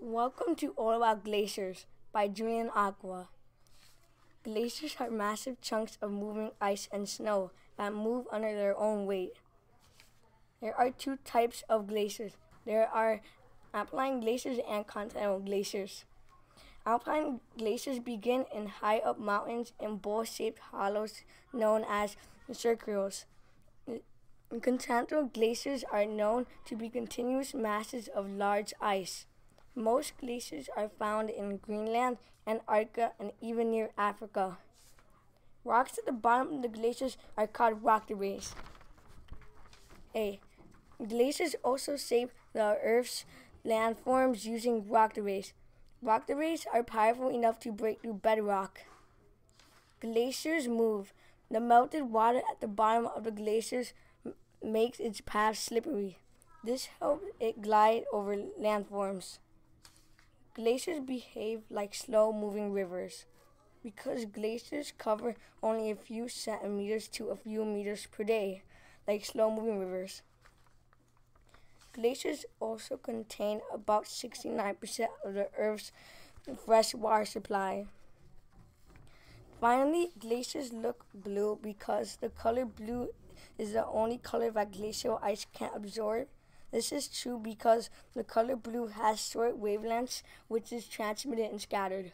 Welcome to All About Glaciers by Julian Aqua. Glaciers are massive chunks of moving ice and snow that move under their own weight. There are two types of glaciers. There are alpine glaciers and continental glaciers. Alpine glaciers begin in high up mountains in bowl-shaped hollows known as cirques. Continental glaciers are known to be continuous masses of large ice. Most glaciers are found in Greenland, and Antarctica, and even near Africa. Rocks at the bottom of the glaciers are called rock debris. A. Glaciers also shape the Earth's landforms using rock debris. Rock debris are powerful enough to break through bedrock. Glaciers move. The melted water at the bottom of the glaciers makes its path slippery. This helps it glide over landforms. Glaciers behave like slow moving rivers. Because glaciers cover only a few centimeters to a few meters per day, like slow moving rivers. Glaciers also contain about 69% of the Earth's fresh water supply. Finally, glaciers look blue because the color blue is the only color that glacial ice can absorb. This is true because the color blue has short wavelengths, which is transmitted and scattered.